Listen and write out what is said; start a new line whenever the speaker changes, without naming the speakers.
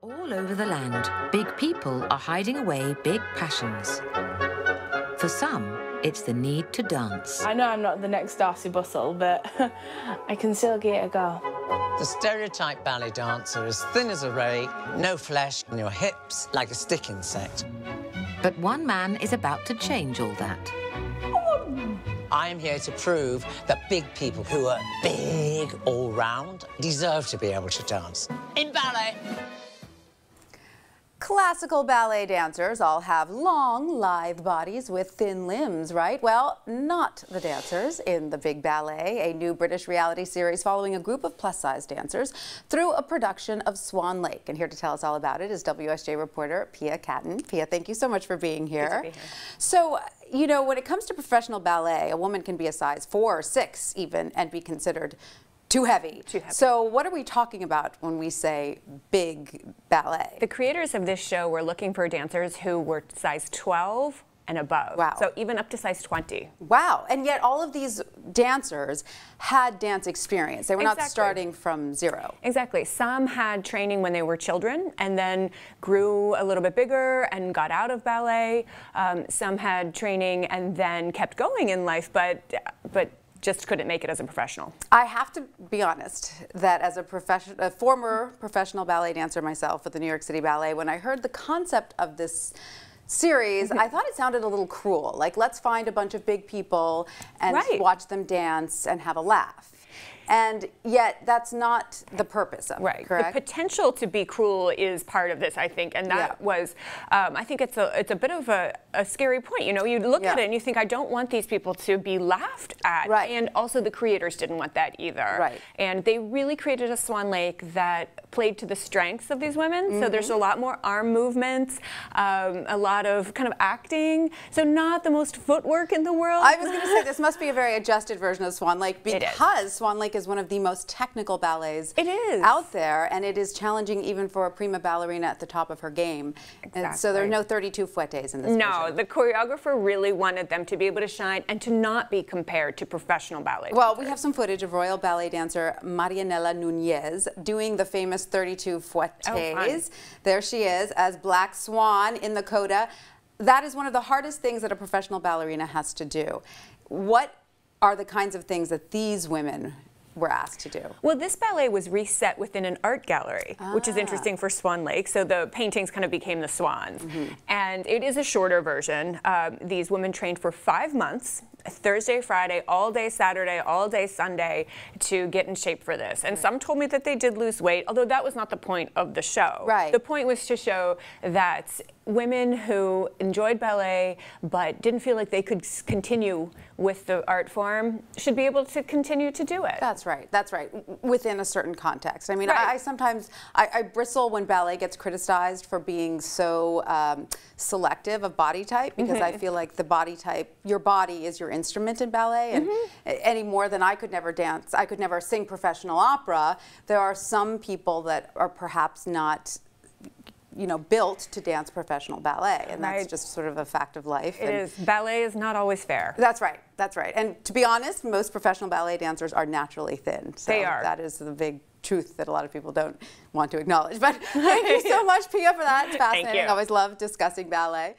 All over the land, big people are hiding away big passions. For some, it's the need to dance.
I know I'm not the next Darcey Bussell, but I can still get a go.
The stereotype ballet dancer is thin as a rake, no flesh in your hips, like a stick insect.
But one man is about to change all that.
I am here to prove that big people who are big all round deserve to be able to dance in ballet.
Classical ballet dancers all have long, lithe bodies with thin limbs, right? Well, not the dancers in The Big Ballet, a new British reality series following a group of plus-size dancers through a production of Swan Lake. And here to tell us all about it is WSJ reporter Pia Catton. Pia, thank you so much for being here.
Be here.
So, you know, when it comes to professional ballet, a woman can be a size four or six even and be considered too heavy.
Too heavy.
So what are we talking about when we say big ballet?
The creators of this show were looking for dancers who were size 12 and above.
Wow.
So even up to size 20.
Wow. And yet all of these dancers had dance experience. They were not starting from zero.
Exactly. Some had training when they were children and then grew a little bit bigger and got out of ballet. Um, some had training and then kept going in life, but but just couldn't make it as a professional.
I have to be honest that as a profession, a former professional ballet dancer myself with the New York City Ballet, when I heard the concept of this series. I thought it sounded a little cruel. Like, let's find a bunch of big people and
Right.
watch them dance and have a laugh. And yet, that's not the purpose of
Right.
it, correct?
The potential to be cruel is part of this, I think, and that
Yeah.
was, um, I think it's a it's a bit of a, a scary point. You know, you look at it and you think, I don't want these people to be laughed at,
Right.
and also the creators didn't want that either.
Right.
And they really created a Swan Lake that played to the strengths of these women. So there's
Mm-hmm.
a lot more arm movements, um, a lot of kind of acting. So not the most footwork in the world.
I was going to say this must be a very adjusted version of Swan Lake because Swan Lake is one of the most technical ballets
It is.
out there, and it is challenging even for a prima ballerina at the top of her game. And so there are no 32 fouettes in this
no,
version.
the choreographer really wanted them to be able to shine and to not be compared to professional ballet.
Well, we have some footage of Royal Ballet dancer Marianela Nunez doing the famous 32 fouettes.
Oh,
there she is as Black Swan in the coda. That is one of the hardest things that a professional ballerina has to do. What are the kinds of things that these women were asked to do?
Well, this ballet was reset within an art gallery, which is
Ah.
interesting for Swan Lake. So the paintings kind of became the swans.
Mm-hmm.
And it is a shorter version. Um, these women trained for five months. Thursday, Friday, all day Saturday, all day Sunday to get in shape for this. And some told me that they did lose weight, although that was not the point of the show.
Right.
The point was to show that women who enjoyed ballet but didn't feel like they could continue with the art form should be able to continue to do it.
That's right. That's right. Within a certain context. I mean,
Right.
I, I sometimes I, I bristle when ballet gets criticized for being so um, selective of body type because
Mm-hmm.
I feel like the body type, your body is your instrument in ballet, and
Mm-hmm.
any more than I could never dance, I could never sing professional opera. There are some people that are perhaps not. You know, built to dance professional ballet, and that's
Right.
just sort of a fact of life.
It
and-
is. Ballet is not always fair.
That's right. That's right. And to be honest, most professional ballet dancers are naturally thin. So
They are.
That is the big truth that a lot of people don't want to acknowledge. But thank you so much, Pia, for that. It's fascinating.
you.
Always love discussing ballet.